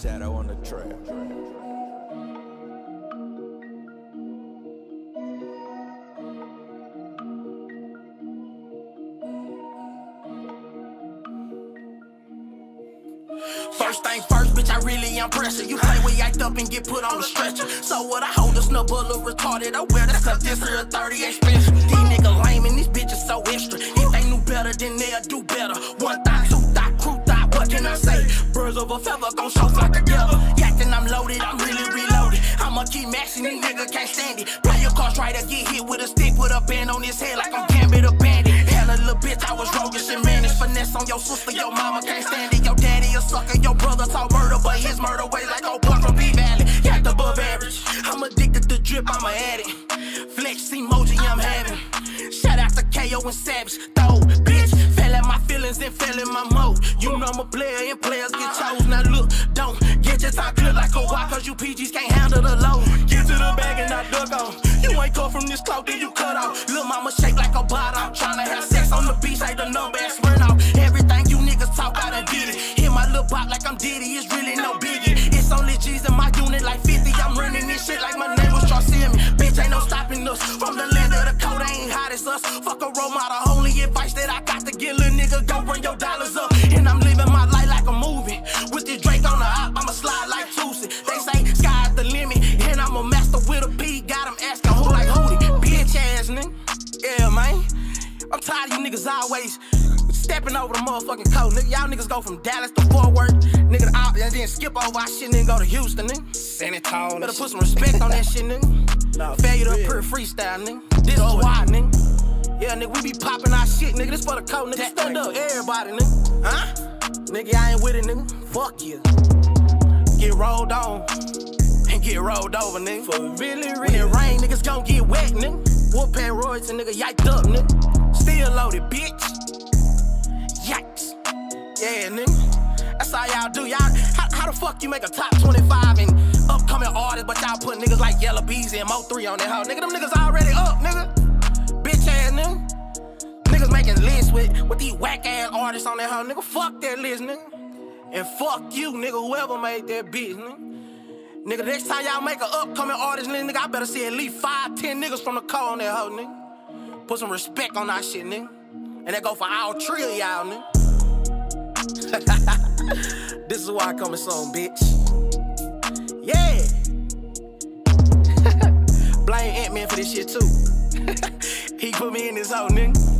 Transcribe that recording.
Shadow on the track. First thing first, bitch, I really am pressure. You play we act up and get put on the stretcher. So what I hold a snub bullet retarded. I wear that cause this here a 30 special. These niggas lame and these bitches so extra. Of a feather gon' show fly together. Yakking, I'm loaded, I'm really reloaded. I'ma keep maxing, these niggas can't stand it. Play your cards right or get hit with a stick with a band on his head like I'm Gambit a bandit. Hell, a little bitch, I was roguish and managed. Finesse on your sister, your mama can't stand it. Your daddy a sucker, your brother talk murder, but his murder way like old boy from B Valley. Got the above average. I'm addicted to drip, I'm a addict. Flex emoji, I'm having. Shout out to KO and Savage. Throw, bitch. Fell in my feelings and fell in my mode. I'm a player and players get chose. Now look, don't get your time clear like a why, cause you PGs can't handle the load. Get to the bag and I duck off. You ain't cut from this cloth, then you cut off. Lil' mama shake like a bottom. Tryna have sex on the beach, like the number and sprint off. Everything you niggas talk, I did it. Hit my little pop like I'm Diddy, it's really no biggie. It's only G's in my unit like 50. I'm running this shit like my neighbors name was Charcemi. Bitch, ain't no stopping us. From the land of the code, ain't hot as us. Fuck a role model, only advice that I got to get little nigga, go run your dollars up. Niggas always stepping over the motherfucking code. Nigga, y'all niggas go from Dallas to Fort Worth. Nigga, and then skip over our shit, nigga, go to Houston, nigga. San Antonio. Better put some respect on that shit, nigga. Failure to appear freestyle, nigga. This is why, nigga. Yeah, nigga, we be popping our shit, nigga. This for the code, nigga. Stand up, everybody, nigga. Huh? Nigga, I ain't with it, nigga. Fuck you. Get rolled on and get rolled over, nigga. For really, really. When it rain, niggas gon' get wet, nigga. Whoop at Royce and nigga yiked up, nigga. Still loaded, bitch. Yikes. Yeah, nigga. That's how y'all do. Y'all, how, how the fuck you make a top 25 and upcoming artist, but y'all put niggas like Yella Beezy and Mo3 on that hoe? Nigga, them niggas already up, nigga. Bitch ass nigga. Niggas making lists with, with these whack ass artists on that hoe. Nigga, fuck that list, nigga. And fuck you, nigga, whoever made that bitch, nigga. Nigga, next time y'all make an upcoming artist, nigga, I better see at least five, ten niggas from the car on that hoe, nigga. Put some respect on that shit, nigga. And that go for all three of y'all, nigga. this is why I coming soon, bitch. Yeah. Blame Ant-Man for this shit too. he put me in this hoe, nigga.